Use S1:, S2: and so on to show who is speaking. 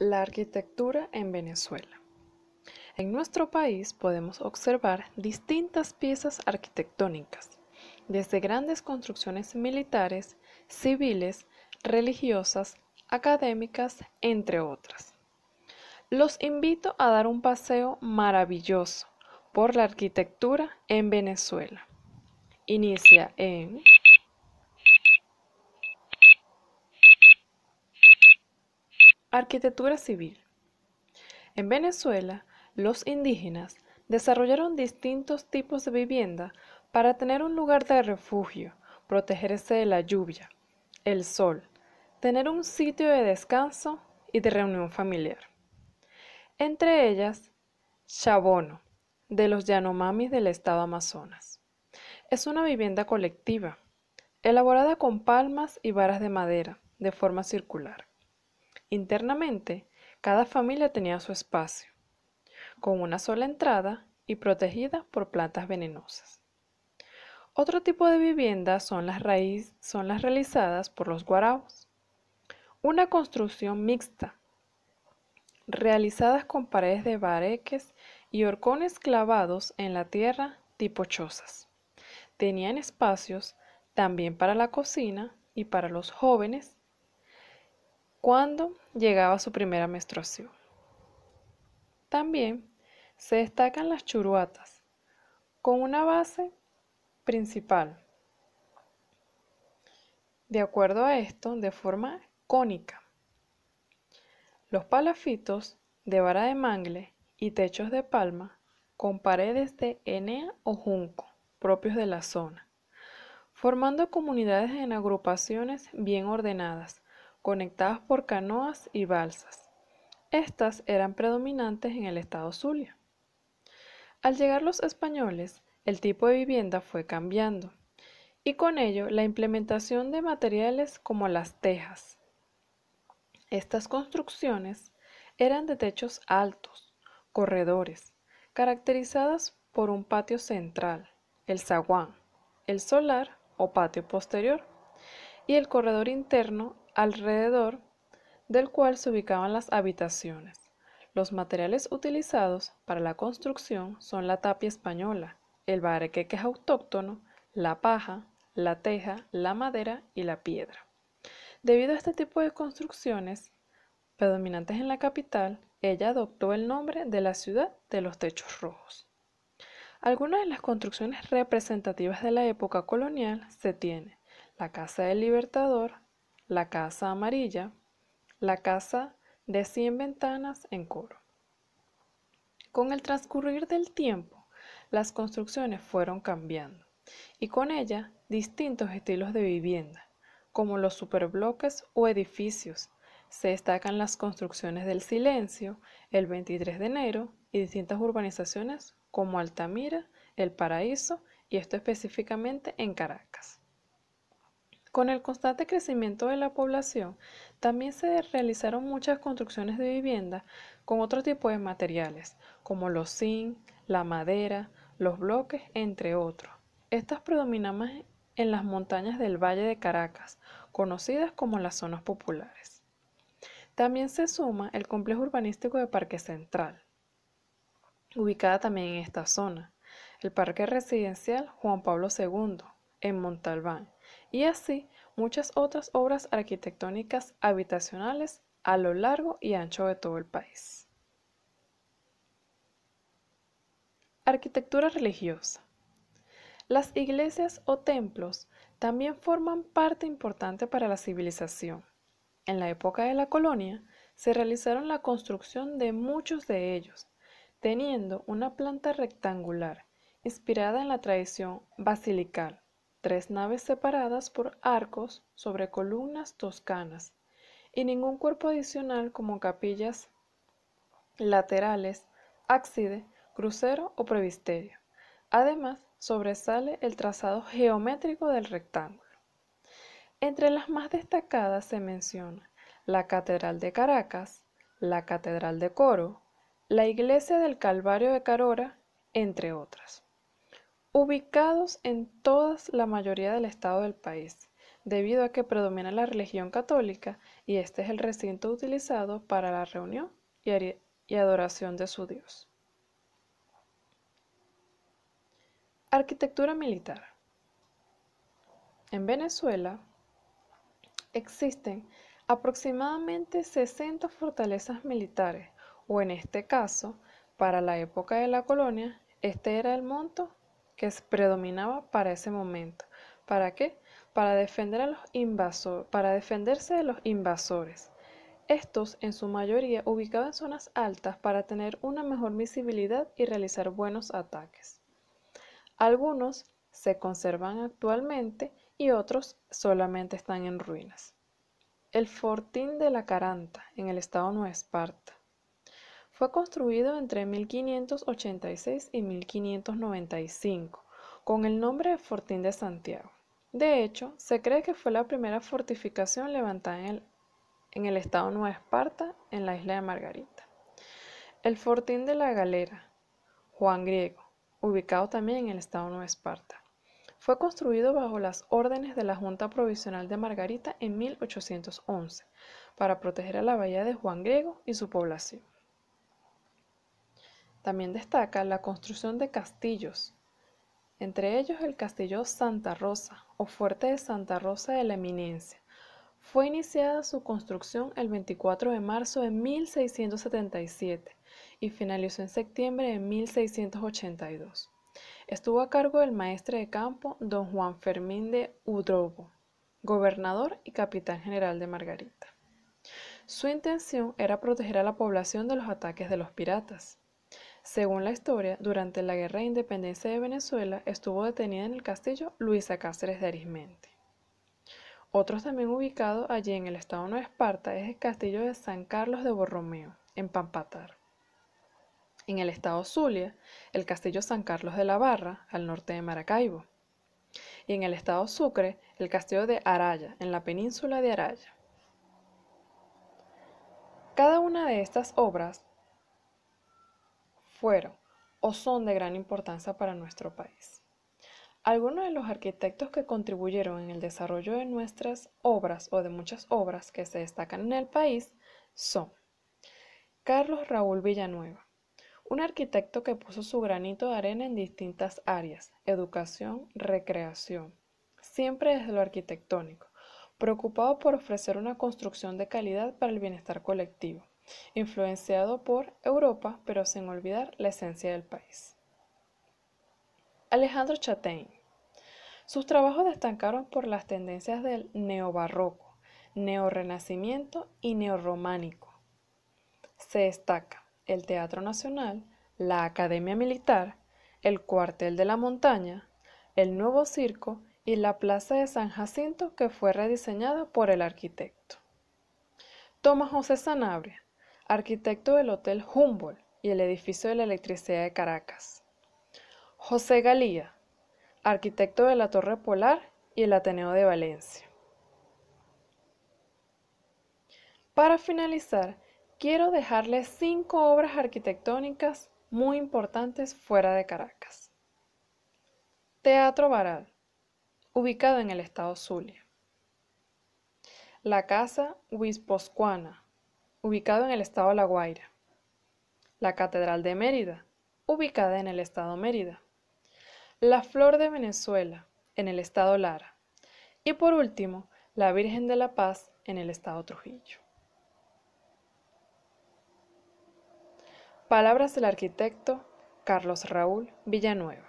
S1: La arquitectura en Venezuela. En nuestro país podemos observar distintas piezas arquitectónicas, desde grandes construcciones militares, civiles, religiosas, académicas, entre otras. Los invito a dar un paseo maravilloso por la arquitectura en Venezuela. Inicia en Arquitectura civil. En Venezuela, los indígenas desarrollaron distintos tipos de vivienda para tener un lugar de refugio, protegerse de la lluvia, el sol, tener un sitio de descanso y de reunión familiar. Entre ellas, Chabono, de los Yanomamis del estado Amazonas. Es una vivienda colectiva, elaborada con palmas y varas de madera, de forma circular. Internamente, cada familia tenía su espacio, con una sola entrada y protegida por plantas venenosas. Otro tipo de viviendas son las, son las realizadas por los guaraos, una construcción mixta, realizadas con paredes de bareques y horcones clavados en la tierra tipo chozas. Tenían espacios también para la cocina y para los jóvenes cuando llegaba su primera menstruación. También se destacan las churuatas, con una base principal. De acuerdo a esto, de forma cónica. Los palafitos de vara de mangle y techos de palma con paredes de enea o junco propios de la zona, formando comunidades en agrupaciones bien ordenadas, conectadas por canoas y balsas. Estas eran predominantes en el estado Zulia. Al llegar los españoles, el tipo de vivienda fue cambiando, y con ello la implementación de materiales como las tejas. Estas construcciones eran de techos altos, corredores, caracterizadas por un patio central, el zaguán, el solar o patio posterior, y el corredor interno alrededor del cual se ubicaban las habitaciones. Los materiales utilizados para la construcción son la tapia española, el bareque es autóctono, la paja, la teja, la madera y la piedra. Debido a este tipo de construcciones predominantes en la capital, ella adoptó el nombre de la ciudad de los techos rojos. Algunas de las construcciones representativas de la época colonial se tiene la Casa del Libertador, la Casa Amarilla, la Casa de 100 Ventanas en Coro. Con el transcurrir del tiempo, las construcciones fueron cambiando y con ella distintos estilos de vivienda, como los superbloques o edificios. Se destacan las construcciones del Silencio, el 23 de enero y distintas urbanizaciones como Altamira, El Paraíso y esto específicamente en Caracas. Con el constante crecimiento de la población, también se realizaron muchas construcciones de vivienda con otro tipo de materiales, como los zinc, la madera, los bloques, entre otros. Estas predominan en las montañas del Valle de Caracas, conocidas como las zonas populares. También se suma el complejo urbanístico de Parque Central, ubicada también en esta zona, el Parque Residencial Juan Pablo II, en Montalbán, y así muchas otras obras arquitectónicas habitacionales a lo largo y ancho de todo el país. Arquitectura religiosa. Las iglesias o templos también forman parte importante para la civilización. En la época de la colonia se realizaron la construcción de muchos de ellos, teniendo una planta rectangular inspirada en la tradición basilical tres naves separadas por arcos sobre columnas toscanas y ningún cuerpo adicional como capillas laterales, ábside, crucero o previsterio. Además, sobresale el trazado geométrico del rectángulo. Entre las más destacadas se menciona la Catedral de Caracas, la Catedral de Coro, la Iglesia del Calvario de Carora, entre otras ubicados en todas la mayoría del estado del país, debido a que predomina la religión católica y este es el recinto utilizado para la reunión y adoración de su Dios. Arquitectura militar. En Venezuela existen aproximadamente 60 fortalezas militares, o en este caso, para la época de la colonia, este era el monto que predominaba para ese momento. ¿Para qué? Para, defender a los para defenderse de los invasores. Estos, en su mayoría, ubicaban zonas altas para tener una mejor visibilidad y realizar buenos ataques. Algunos se conservan actualmente y otros solamente están en ruinas. El Fortín de la Caranta, en el estado Nueva Esparta. Fue construido entre 1586 y 1595 con el nombre de Fortín de Santiago. De hecho, se cree que fue la primera fortificación levantada en el, estado Nueva Esparta, en la isla de Margarita. El Fortín de la Galera, Juan Griego, ubicado también en el estado Nueva Esparta. Fue construido bajo las órdenes de la Junta Provisional de Margarita en 1811 para proteger a la bahía de Juan Griego y su población. También destaca la construcción de castillos, entre ellos el castillo Santa Rosa o Fuerte de Santa Rosa de la Eminencia. Fue iniciada su construcción el 24 de marzo de 1677 y finalizó en septiembre de 1682. Estuvo a cargo del maestre de campo don Juan Fermín de Udrobo, gobernador y capitán general de Margarita. Su intención era proteger a la población de los ataques de los piratas. Según la historia, durante la Guerra de Independencia de Venezuela estuvo detenida en el castillo Luisa Cáceres de Arismendi. Otros también ubicados allí en el estado de Nueva Esparta es el castillo de San Carlos de Borromeo, en Pampatar. En el estado Zulia, el castillo San Carlos de la Barra, al norte de Maracaibo. Y en el estado Sucre, el castillo de Araya, en la península de Araya. Cada una de estas obras fueron o son de gran importancia para nuestro país. Algunos de los arquitectos que contribuyeron en el desarrollo de nuestras obras o de muchas obras que se destacan en el país son Carlos Raúl Villanueva, un arquitecto que puso su granito de arena en distintas áreas, educación, recreación, siempre desde lo arquitectónico, preocupado por ofrecer una construcción de calidad para el bienestar colectivo, influenciado por Europa, pero sin olvidar la esencia del país. Alejandro Chatain. Sus trabajos destacaron por las tendencias del neobarroco, neorrenacimiento y neorrománico. Se destaca el Teatro Nacional, la Academia Militar, el Cuartel de la Montaña, el Nuevo Circo y la Plaza de San Jacinto que fue rediseñada por el arquitecto. Tomás José Sanabria, arquitecto del Hotel Humboldt y el edificio de la Electricidad de Caracas. José Galía, arquitecto de la Torre Polar y el Ateneo de Valencia. Para finalizar, quiero dejarles cinco obras arquitectónicas muy importantes fuera de Caracas. Teatro Baral, ubicado en el estado Zulia. La Casa Huisposcuana, ubicado en el estado La Guaira. La Catedral de Mérida, ubicada en el estado Mérida. La Flor de Venezuela, en el estado Lara. Y por último, la Virgen de la Paz, en el estado Trujillo. Palabras del arquitecto Carlos Raúl Villanueva.